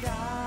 sky.